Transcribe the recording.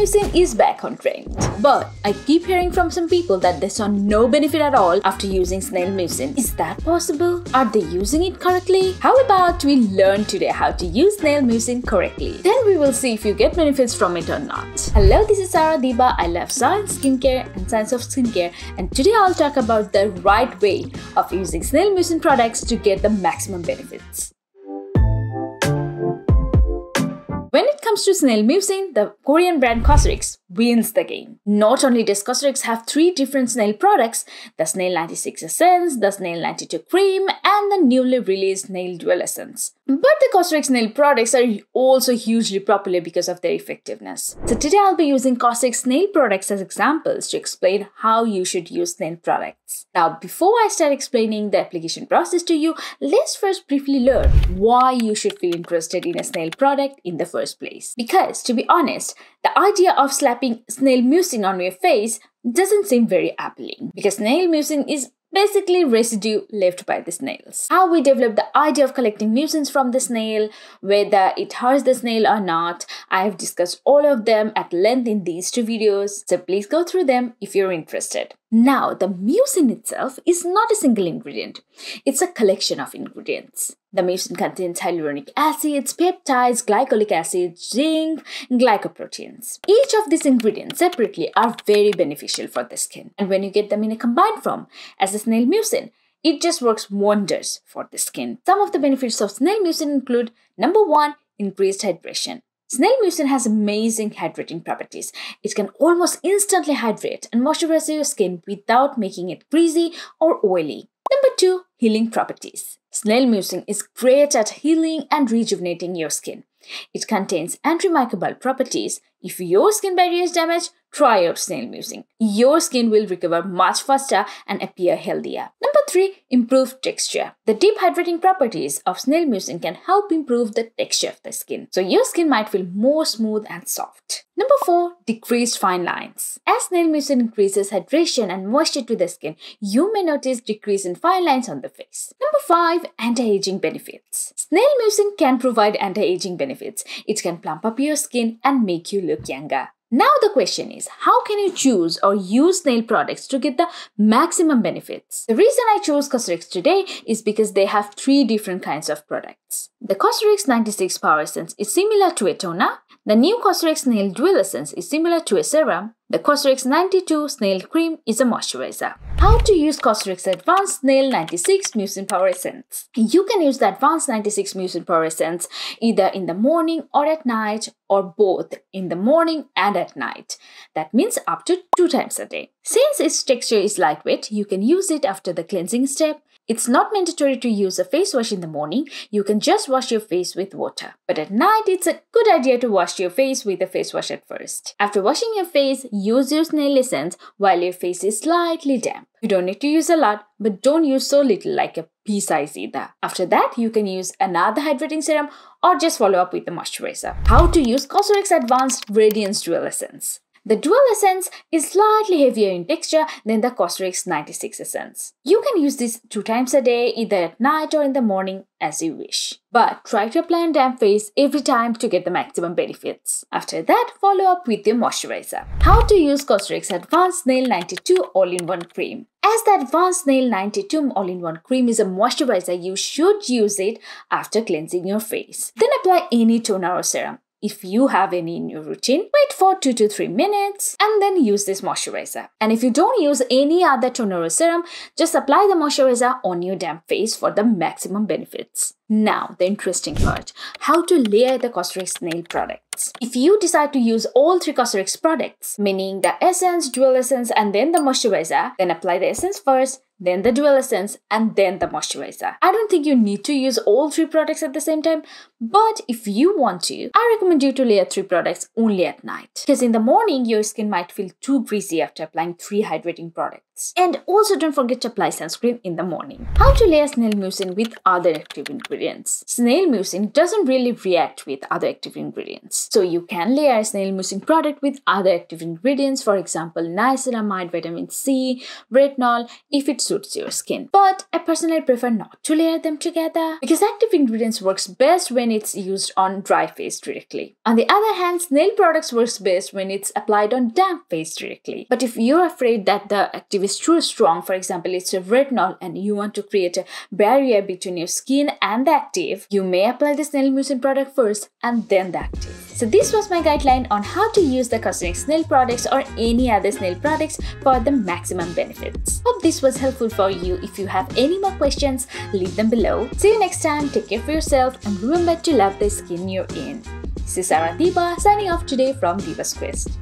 mucin is back on trend. But I keep hearing from some people that they saw no benefit at all after using snail mucin. Is that possible? Are they using it correctly? How about we learn today how to use snail mucin correctly? Then we will see if you get benefits from it or not. Hello, this is Sarah Diba. I love science, skincare, and science of skincare, and today I'll talk about the right way of using snail mucin products to get the maximum benefits. Comes to snail mucin, the Korean brand Cosrx wins the game. Not only does Cosrx have three different snail products, the Snail 96 Essence, the Snail 92 Cream, and the newly released Snail Dual Essence. But the Cosrx snail products are also hugely popular because of their effectiveness. So today I'll be using Cosrx snail products as examples to explain how you should use snail products. Now before I start explaining the application process to you, let's first briefly learn why you should feel interested in a snail product in the first place. Because to be honest, the idea of slapping snail mucin on your face doesn't seem very appealing because snail mucin is basically residue left by the snails. How we developed the idea of collecting mucins from the snail, whether it hurts the snail or not, I have discussed all of them at length in these two videos, so please go through them if you're interested. Now, the mucin itself is not a single ingredient. It's a collection of ingredients. The mucin contains hyaluronic acids, peptides, glycolic acid, zinc, glycoproteins. Each of these ingredients separately are very beneficial for the skin. And when you get them in a combined form, as a snail mucin, it just works wonders for the skin. Some of the benefits of snail mucin include number one, increased hydration. Snail mucin has amazing hydrating properties. It can almost instantly hydrate and moisturize your skin without making it greasy or oily. Number 2. Healing properties. Snail mucin is great at healing and rejuvenating your skin. It contains antimicrobial properties. If your skin barrier is damaged, try out snail mucin. Your skin will recover much faster and appear healthier. Number 3. Improved texture. The deep hydrating properties of snail mucin can help improve the texture of the skin. So your skin might feel more smooth and soft. Number 4. Decreased fine lines. As snail mucin increases hydration and moisture to the skin, you may notice decrease in fine lines on the face. Number 5. Anti-aging benefits. Snail mucin can provide anti-aging benefits. It can plump up your skin and make you look Now the question is, how can you choose or use snail products to get the maximum benefits? The reason I chose Cosrx today is because they have three different kinds of products. The Cosrx 96 Power Essence is similar to a toner, the new Cosrx Snail Dual Essence is similar to a serum, the Cosrx 92 Snail Cream is a moisturizer. How to use Cosrx Advanced Snail 96 Mucin Power Essence. You can use the Advanced 96 Mucin Power Essence either in the morning or at night or both in the morning and at night. That means up to two times a day. Since its texture is lightweight, you can use it after the cleansing step, it's not mandatory to use a face wash in the morning, you can just wash your face with water. But at night, it's a good idea to wash your face with a face wash at first. After washing your face, use your snail essence while your face is slightly damp. You don't need to use a lot, but don't use so little like a pea size either. After that, you can use another hydrating serum or just follow up with the moisturizer. How to use Cosrx Advanced Radiance Dual Essence. The dual essence is slightly heavier in texture than the Cosrx 96 essence. You can use this two times a day, either at night or in the morning as you wish. But try to apply on damp face every time to get the maximum benefits. After that, follow up with your moisturizer. How to use Cosrx Advanced Snail 92 All-in-One Cream. As the Advanced Snail 92 All-in-One Cream is a moisturizer, you should use it after cleansing your face. Then apply any toner or serum. If you have any in your routine, wait for 2 to 3 minutes and then use this moisturizer. And if you don't use any other toner or serum, just apply the moisturizer on your damp face for the maximum benefits. Now, the interesting part how to layer the Cosrx snail products. If you decide to use all three Cosrx products, meaning the essence, dual essence, and then the moisturizer, then apply the essence first, then the dual essence, and then the moisturizer. I don't think you need to use all three products at the same time, but if you want to, I recommend you to layer three products only at night. Because in the morning, your skin might feel too greasy after applying three hydrating products. And also don't forget to apply sunscreen in the morning. How to layer snail mucin with other active ingredients. Snail mucin doesn't really react with other active ingredients. So you can layer snail mucin product with other active ingredients, for example, niacinamide, vitamin C, retinol, if it's suits your skin. But I personally prefer not to layer them together because active ingredients works best when it's used on dry face directly. On the other hand, snail products works best when it's applied on damp face directly. But if you're afraid that the active is too strong, for example, it's a retinol and you want to create a barrier between your skin and the active, you may apply the snail mucin product first and then the active. So this was my guideline on how to use the Cosrx snail products or any other snail products for the maximum benefits. Hope this was helpful for you. If you have any more questions, leave them below. See you next time, take care for yourself and remember to love the skin you're in. This is Sarah Diba signing off today from Diba's Quest.